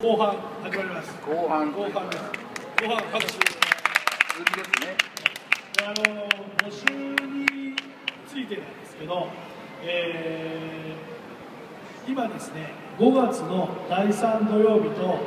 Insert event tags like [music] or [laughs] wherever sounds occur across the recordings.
後半始まります。後半後半です。後半拍手続きですね。であの募集についてなんですけど、えー今ですね5月の第3土曜日と、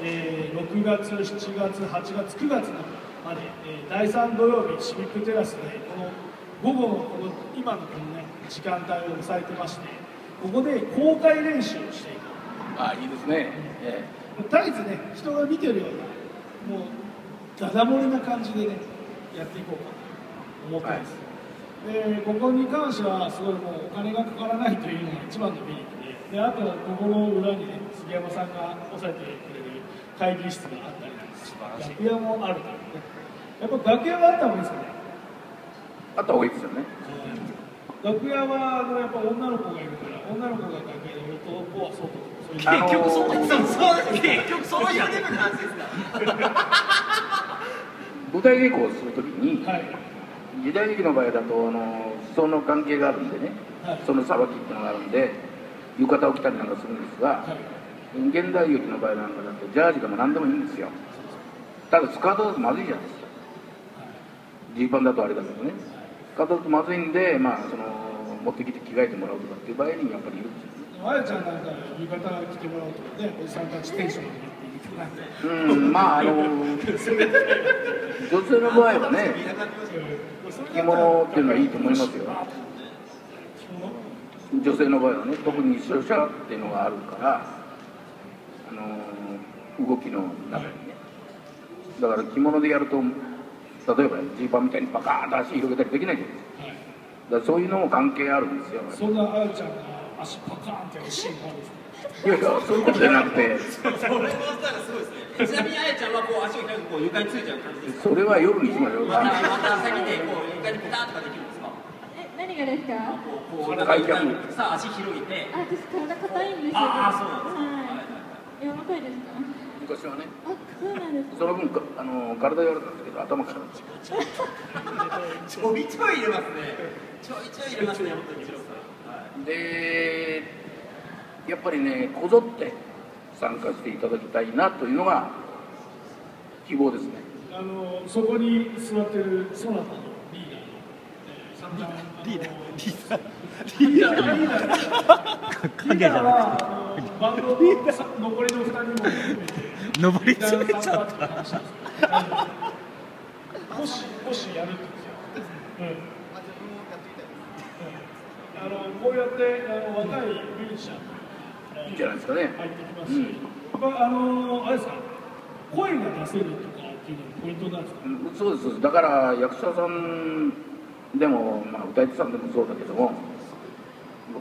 えー6月7月8月9月のまで、えー第3土曜日シビックテラスでこの午後のこの今のこのね時間帯を抑えてましてここで公開練習をしていこう。あいいですね、え絶えずね人が見てるようなもうダダ漏れな感じでねやっていこうかと思ってます、でここに関してはすごいもうお金がかからないというのが一番のメリットでであとはここの裏にね杉山さんが抑えてくれる会議室があったり楽屋もあるからね。やっぱ楽屋はあった方がいいですよね。あった方がいいですよね。楽屋はやっぱ女の子がいるから女の子が楽屋で男は外結局そうそうそう結局そういうレベルの話ですか。[laughs] 舞台稽古をするときに、はい。時代劇の場合だとあのその関係があるんでね、はい。その裁きっていうのがあるんで浴衣を着たりなんかするんですが、はい。現代劇の場合なんかだとジャージでも何でもいいんですよ。ただスカートだとまずいじゃないですか。ジーパンだとあれだけどね。スカートだとまずいんで、まあ、その持ってきて着替えてもらうとかっていう場合にやっぱりいるんですよあやちゃんなんか浴衣着てもらうとねおじさんたちテンション上がってうんまああの女性の場合はね着物っていうのはいいと思いますよ。女性の場合はね特にシャシャっていうのがあるからあの動きの中にね。だから着物でやると例えばジーパンみたいにバカーンと足広げたりできないじゃないですか。だからそういうのも関係あるんですよ。そんなあやちゃん足パカーンってやるシーンがあるんですか？いやいやそういうことじゃなくて。それもしたらすごいですねちなみにあやちゃんはこう足を開くとこう床についちゃう感じですか？それは夜にしましょう。またまた先でこう床にピタッとかできるんですか？え、何がですか？こうこう開脚さあ足広げて。あ、私体硬いんですよ。ああそうなんですかはい柔らかいです。か昔はね。あ、そうなんですその分かあの体柔らかかったけど頭からちょびちょい入れますね。ちょいちょい入れますね本当にでやっぱりねこぞって参加していただきたいなというのが希望ですね。あのそこに座ってるそなたのリーダーの、えー、散々リーダーリーダーリーダーリーダーリーダーはバンドのさ残りの二人も含めて登り詰めちゃったたもしもしやるって言うんですよ、うんあのこうやってあの若いミュージシャンいいんじゃないですかね。入ってきますし、まあ、あのあれですか声が出せるとかっていうのがポイントなんですか？うんそうですそうです。だから役者さんでも、まあ、歌い手さんでもそうだけどもこ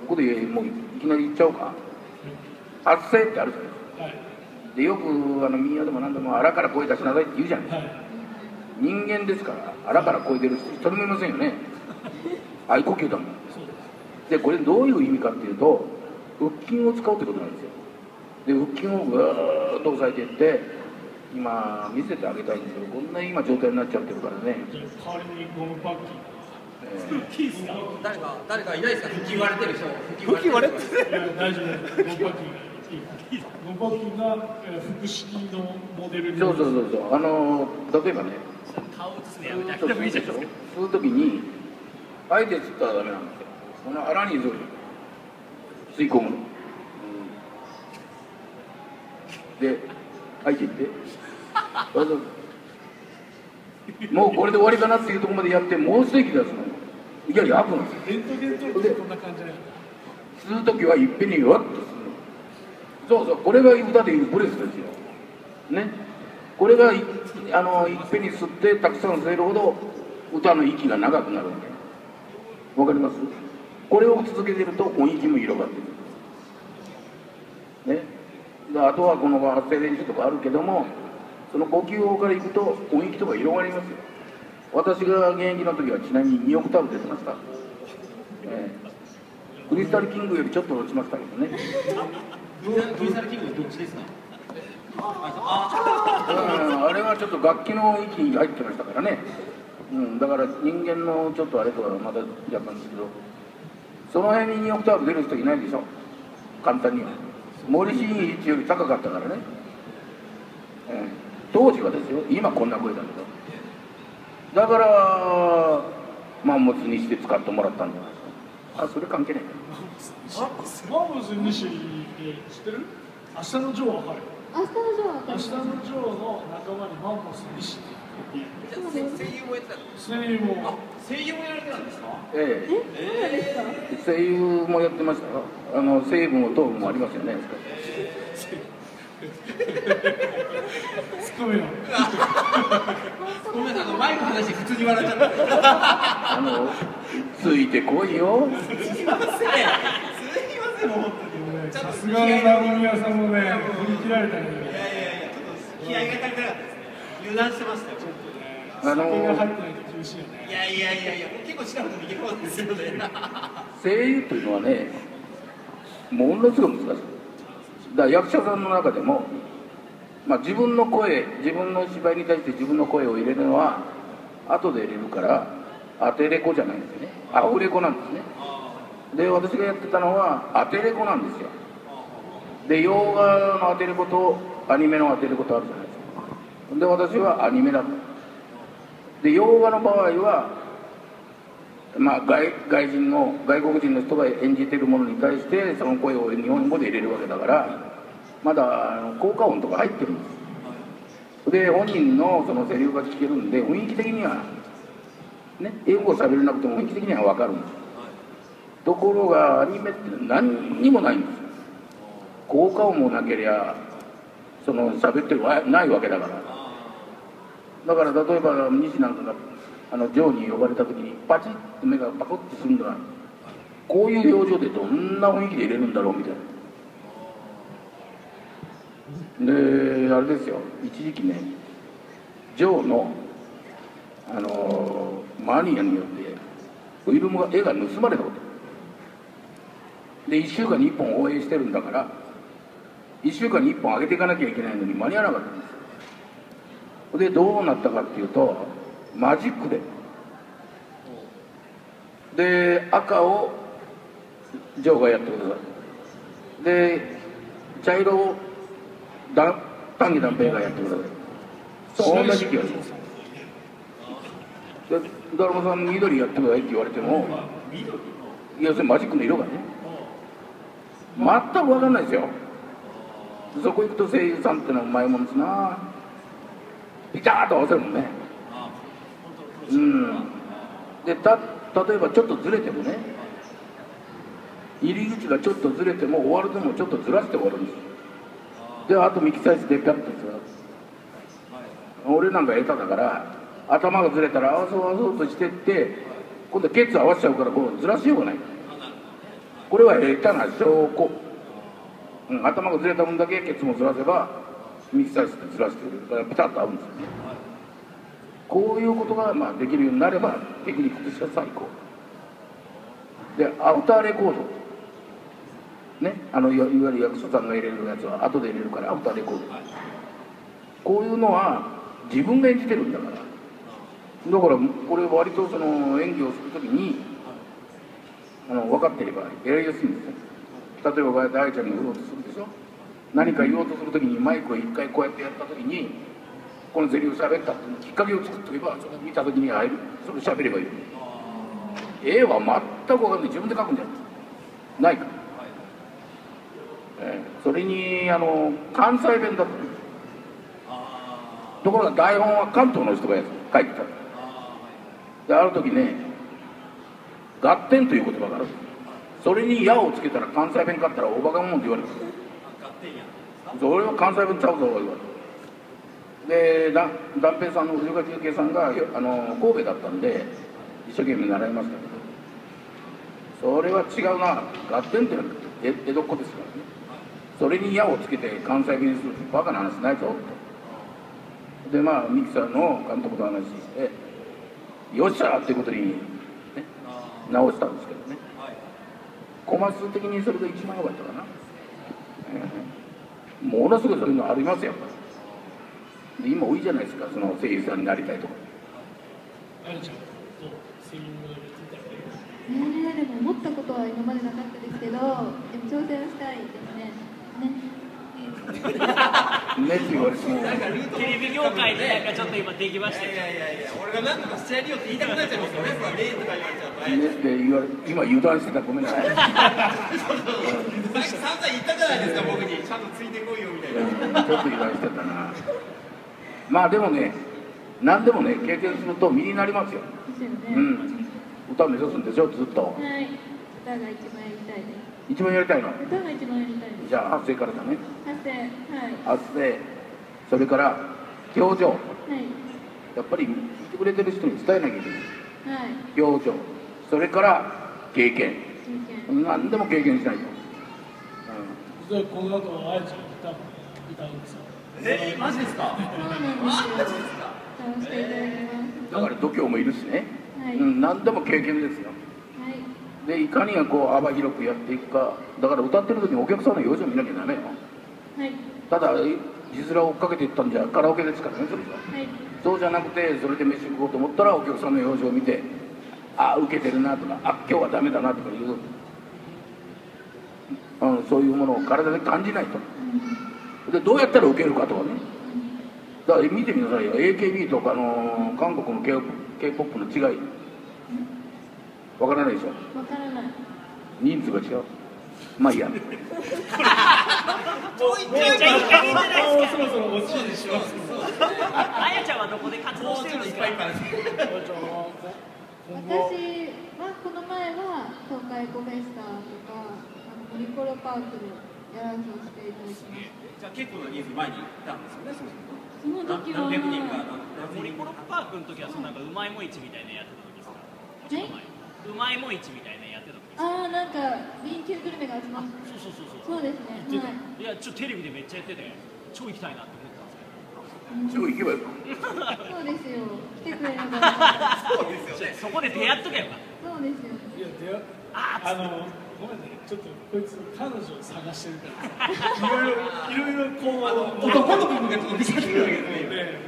こでもういきなり言っちゃおうか。発声ってあるじゃないですか。はい。でよくあの民謡でも何でもあらから声出しなさいって言うじゃない。ですかはい。人間ですからあらから声出る人一人もいませんよね。[laughs] 合呼吸だもんでこれどういう意味かっていうと腹筋を使うってことなんですよ。で腹筋をぐーっと押さえていって今見せてあげたいんですけどこんな今状態になっちゃってるからね、代わりにゴムパッキえン誰か誰かいないですか？腹筋割れてる人。腹筋割れていや大丈夫です。ゴムパッキンがいいゴムパッキンがえー腹式のモデルにーそうそうそうそう。あの例えばね。顔映すねスーッと吸うでしょ吸う時にあえて吸ったらダメなんですよこの腹にず吸い込む。の、で吐いていって。[laughs] もうこれで終わりかなっていうところまでやってもう一息出すの。いやいや吐くんですよレントゲン撮るとこんな感じない吸う時はいっぺんにわっと吸うの。そうそう。これが歌でいうブレスですよ。ね。これがいあのいっぺんに吸ってたくさん吸えるほど歌の息が長くなるんでわかります？これを続けてると音域も広がってくる。ね。であとはこの発声練習とかあるけどもその呼吸法からいくと音域とか広がりますよ。私が現役の時はちなみに2オクターブ出てました、ええ。クリスタルキングよりちょっと落ちましたけどね。クリスタルキングどっちですか？あうん。あれはちょっと楽器の域に入ってましたからね、うん、だから人間のちょっとあれとはまた若干ですけどその辺に2オクターブ出る人いないでしょ？簡単には。森進一より高かったからね。うん当時はですよ。今こんな声だけど。だからマンモスにして使ってもらったんじゃないですか。あそれ関係ない。マンモス西って知ってる？明日のジョーわかる明日のジョーはわか明日のジョーの仲間にマンモス西って言って声優もやってたの？声優も声優もやられてたんですか？声優もやってましたよ。あの成分も糖分もありますよね。ツッコミのごめんなさいあの前の話で普通に笑っちゃった。あのついてこいよ。すいませんすいませんもうさすがの直宮さんもね振り切られたねいやいやいやちょっと気合が足りなかったです。ね油断してましたよあの酒が入ってないやいやいやいや結構近くに逃げ込んですよね声優というのはねものすごく難しい。だから役者さんの中でも、まあ、自分の声自分の芝居に対して自分の声を入れるのは後で入れるから当てれこじゃないんですよね。アフレコなんですね。で私がやってたのは当てれこなんですよ。で洋画の当てれことアニメの当てれことあるじゃないですか。で私はアニメだった。で洋画の場合はまあ、外外人の外国人の人が演じてるものに対してその声を日本語で入れるわけだからまだあの効果音とか入ってるんです。で本人のそのセリフが聞けるんで雰囲気的にはね英語を喋れなくても雰囲気的には分かるんです。ところがアニメって何にもないんです効果音もなけりゃその喋ってるわないわけだから。だから例えば西なんかがあのジョーに呼ばれた時にパチッと目がパコッとするんだらこういう表情でどんな雰囲気で入れるんだろうみたいな。であれですよ。一時期ねジョーのあのマニアによってフィルムが絵が盗まれたこと。で1週間に1本応援してるんだから1週間に1本上げていかなきゃいけないのに間に合わなかったんですでどうなったかっていうとマジックで。で赤をジョーがやってください。で茶色をだ丹下段平がやってください。そう同じ気がしますでだるまさん緑やってくださいって言われてもいやそれマジックの色がね。全く分かんないですよ。そこ行くと声優さんってのはうまいもんですなピタッと合わせるもんね。うん。でた例えばちょっとずれてもね入り口がちょっとずれても終わるのもちょっとずらして終わるんです。であとミキサイズでピャッとずらす俺なんか下手だから頭がずれたら合わそう合わそうとしてって今度ケツ合わせちゃうからこうずらしようがない。これは下手な証拠、うん、頭がずれた分だけケツもずらせばミキサイズでずらしてるからピタッと合うんですよ。ねこういうことがまあできるようになればテクニックとしては最高。でアフターレコードねあのいわゆる役所さんが入れるやつは後で入れるからアフターレコードこういうのは自分が演じてるんだからだからこれ割とその演技をするときにあの分かっていればやりやすいんですよ例えば大ちゃんが言おうとするでしょ何か言おうとするときにマイクを一回こうやってやったときにこのセリフ喋ったっていうきっかけを作っておけばそれ見た時に入る。それ喋ればいい。絵は全く分かんない。自分で描くんじゃない。ないか、ええそれにあの関西弁だったところが台本は関東の人が書いてたである時ね「合点」という言葉がある。それに「矢」をつけたら関西弁買ったらおバカもんって言われるそれは関西弁ちゃうぞ言われるでだ断平さんの藤岡中継さんがあの神戸だったんで一生懸命習いましたけど。それは違うな。合点ってのは江江戸っ子ですからね。それに矢をつけて関西弁にするバカな話ないぞってでまあミキサーの監督と話してよっしゃーっていうことに、ね、直したんですけどね。コマ数的にそれが一番良かったかな、えーものすごいそういうのありますよ。で今多いじゃないですか。その声優さんになりたいとか。えー、でも思ったことは今までなかったですけどでも挑戦したいですね。ね。ね。って言われても。テレビ業界でなんかちょっと今できましいやいやいや俺がなんとかしてやるよって言いたくなっちゃいますよね。その例とか言われちゃうと。ねって言われ今油断してた。ごめんなさい [laughs] [laughs] ないですか僕にちゃんとついてこいよみたいなうんちょっと油断してたなまあでもね何でもね経験すると身になりますよ。うん歌目指すんでしょずっとはい。歌が一番やりたいです。一番やりたいの？歌が一番やりたいです。じゃあ発声からだね発声、はい。発声それから表情はい。やっぱり見てくれてる人に伝えなきゃいけないはい。表情それから経験真剣。何でも経験しないと、実はこの後あやちゃん歌歌うんですよえマジですか？マジですかだきます。うん、だから度胸もいるしね、はい。うん、何でも経験ですよはい。でいかにこう幅広くやっていくかだから歌ってる時にお客さんの表情見なきゃダメよはい。ただ字面を追っかけていったんじゃカラオケですからねそれじゃはい。そうじゃなくてそれで飯食おうと思ったらお客さんの表情を見てあ受けてるなとかあ今日はダメだなとかいう、うん、そういうものを体で感じないと。でどうやったら受けるかとかね。だから見てみなさいよ。AKB とかの韓国の K- K-POP の違い。わからないでしょ？わからない。人数が違う。まあいいや。ちょいちょいめっちゃいい加減じゃないですもうそろそろおしますけどあやちゃんはどこで活動してるんですか？私はこの前は東海エコフェスタとかあのモリコロパークでやらさせていただきましじゃあ結構な人数前に行ったんですよねそうするとたその時は何百人か何モリコロパークの時はそのなんかうまいも市みたいなやってた時ですかちょっと前うまいも市みたいなやってた時ああなんか B 級グルメが集まってそうそうそうそうそうですねはいいやちょっとテレビでめっちゃやってて超行きたいなって思ったんですけどすぐ行けばいいかそうですよ来てくれればそうですよねそこで出会っとけばそうですよいや出会ああのごめんねちょっとこいつ彼女を探してるから。さいろいろいろいろこうあの男の部分がちょっと出てるわけで。すねね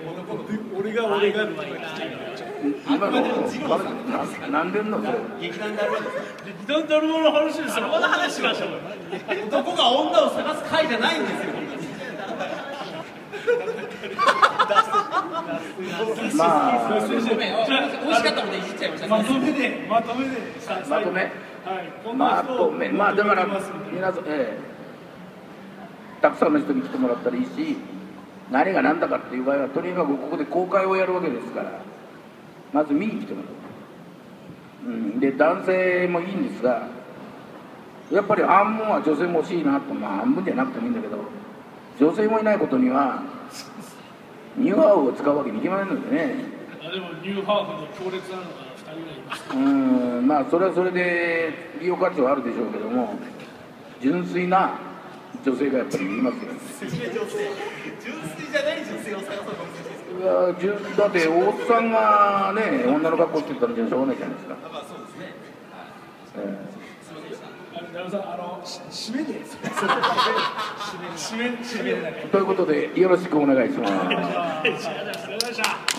俺が俺がとか来ちゃうからちょっと今のななんでんのそれ劇団でんですよ。劇団だるまの話ですよこの話しましょうよ男が女を探す会じゃないんですよ。まあごめん美味しかったのでいじっちゃいましたまとめで。まとめ。でさまとめはいこんなま人とめまあだから皆さん、ええ。たくさんの人に来てもらったらいいし何が何だかっていう場合はとにかくここで公開をやるわけですから。まず見に来てもらう、うん、で男性もいいんですがやっぱり半分は女性も欲しいなと。まあ半分じゃなくてもいいんだけど女性もいないことにはニューハーフを使うわけにいきませんのでね。あでもニューハーフの強烈なのが2人ぐらいいます。うんまあそれはそれで利用価値はあるでしょうけども純粋な女性がやっぱりいますよ純粋じゃない女性を探そうかもしれないですけいや純だっておっさんがね女の格好してたらじゃしょうがないじゃないですか、どまあそうですね。えすい。ませんでしたあの矢野さんあの締めで締め締め締めということでよろしくお願いします